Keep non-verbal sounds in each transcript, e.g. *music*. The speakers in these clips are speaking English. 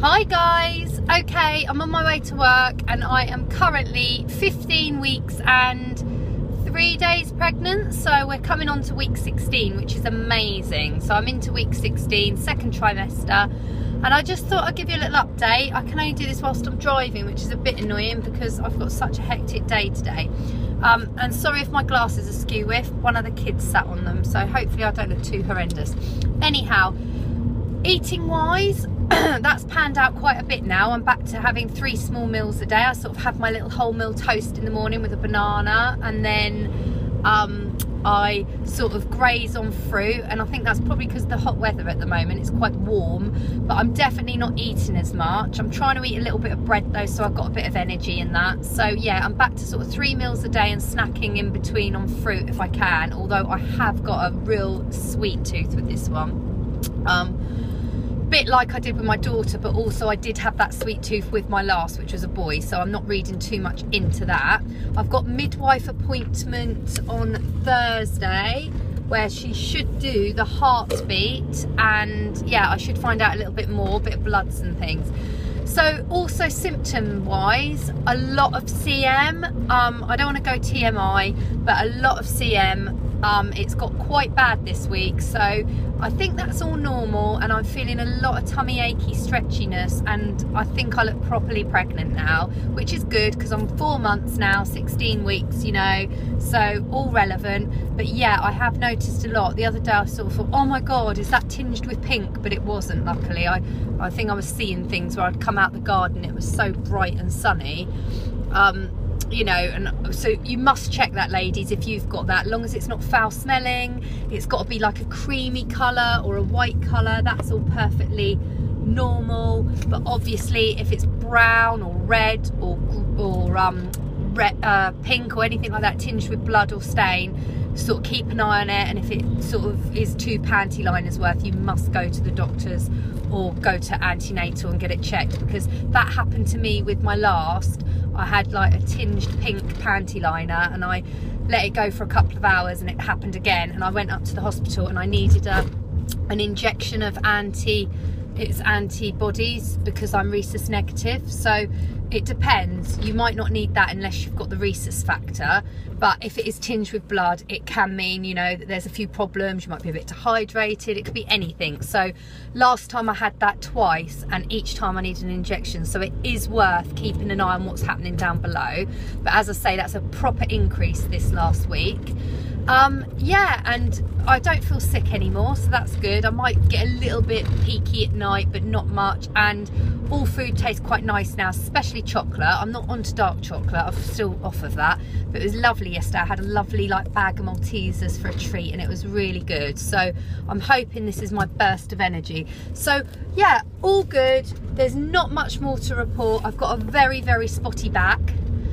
Hi guys, okay, I'm on my way to work and I am currently 15 weeks and three days pregnant. So we're coming on to week 16, which is amazing. So I'm into week 16, second trimester. And I just thought I'd give you a little update. I can only do this whilst I'm driving, which is a bit annoying because I've got such a hectic day today. Um, and sorry if my glasses are skew with, one of the kids sat on them. So hopefully I don't look too horrendous. Anyhow, eating wise, *clears throat* that's panned out quite a bit now. I'm back to having three small meals a day. I sort of have my little wholemeal toast in the morning with a banana and then um, I sort of graze on fruit and I think that's probably because the hot weather at the moment it's quite warm but I'm definitely not eating as much I'm trying to eat a little bit of bread though so I've got a bit of energy in that so yeah I'm back to sort of three meals a day and snacking in between on fruit if I can although I have got a real sweet tooth with this one um, bit like I did with my daughter, but also I did have that sweet tooth with my last, which was a boy, so I'm not reading too much into that. I've got midwife appointment on Thursday where she should do the heartbeat and yeah, I should find out a little bit more, bit of bloods and things. So also symptom wise, a lot of CM. Um, I don't want to go TMI, but a lot of CM um, it's got quite bad this week so I think that's all normal and I'm feeling a lot of tummy achy stretchiness and I think I look properly pregnant now which is good because I'm four months now 16 weeks you know so all relevant. But yeah I have noticed a lot. The other day I sort of thought oh my god is that tinged with pink? But it wasn't luckily. I, I think I was seeing things where I'd come out the garden it was so bright and sunny. Um, you know and so you must check that ladies if you've got that. Long as it's not foul smelling it's got to be like a creamy color or a white color that's all perfectly normal. But obviously if it's brown or red or or um red uh, pink or anything like that tinged with blood or stain sort of keep an eye on it. And if it sort of is two panty liners worth you must go to the doctors or go to antenatal and get it checked because that happened to me with my last I had like a tinged pink panty liner and I let it go for a couple of hours and it happened again. And I went up to the hospital and I needed a an injection of anti it's antibodies because I'm rhesus negative. So it depends. You might not need that unless you've got the rhesus factor but if it is tinged with blood it can mean you know that there's a few problems. You might be a bit dehydrated. It could be anything. So last time I had that twice and each time I needed an injection. So it is worth keeping an eye on what's happening down below. But as I say that's a proper increase this last week um, yeah and I don't feel sick anymore so that's good. I might get a little bit peaky at night but not much. And all food tastes quite nice now especially chocolate. I'm not onto dark chocolate. I'm still off of that. But it was lovely yesterday. I had a lovely like bag of Maltesers for a treat and it was really good. So I'm hoping this is my burst of energy. So yeah all good. There's not much more to report. I've got a very very spotty back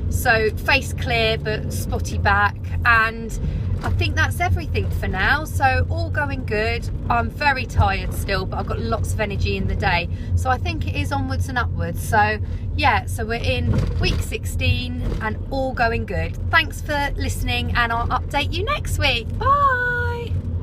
so face clear but spotty back and I think that's everything for now. So all going good. I'm very tired still, but I've got lots of energy in the day. So I think it is onwards and upwards. So yeah, so we're in week 16 and all going good. Thanks for listening and I'll update you next week. Bye.